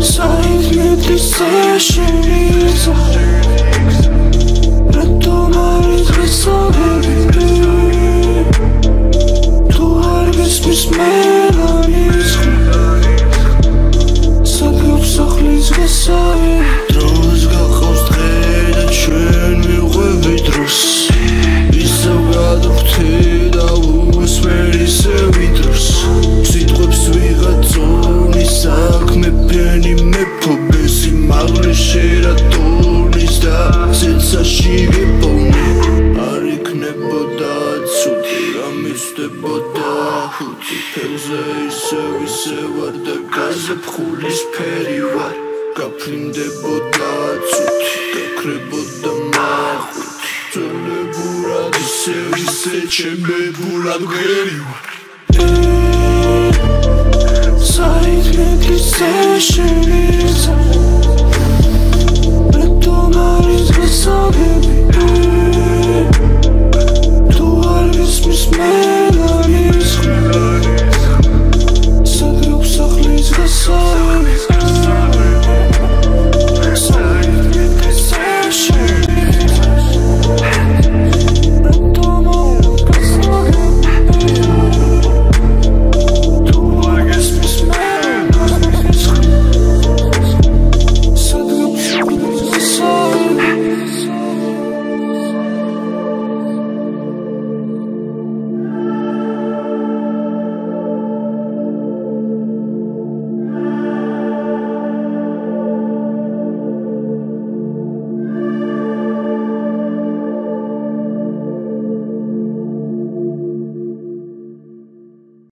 So if your decision is a მისდებოდა ხუთი ფერზე ისე ვისე ვარ და გაზე ფხულის ფერი ვარ. გაფრინდებოდა ცუთი გაქრებოდა მახუთი ძოლებურად ისე ვისე ჩემებულად გერი საით მეკისე შემისა ბეტომარის